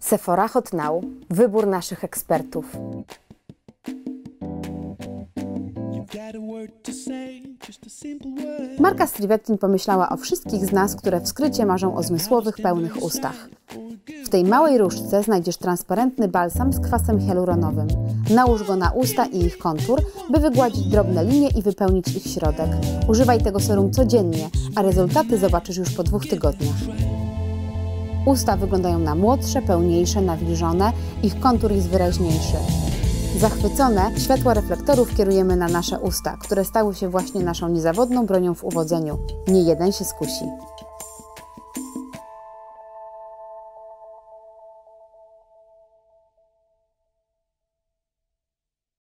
Sephora Hot Now. Wybór naszych ekspertów. Marka Strivettin pomyślała o wszystkich z nas, które w skrycie marzą o zmysłowych, pełnych ustach. W tej małej różdżce znajdziesz transparentny balsam z kwasem hialuronowym. Nałóż go na usta i ich kontur, by wygładzić drobne linie i wypełnić ich środek. Używaj tego serum codziennie, a rezultaty zobaczysz już po dwóch tygodniach. Usta wyglądają na młodsze, pełniejsze, nawilżone, ich kontur jest wyraźniejszy. Zachwycone, światła reflektorów kierujemy na nasze usta, które stały się właśnie naszą niezawodną bronią w uwodzeniu. Nie jeden się skusi.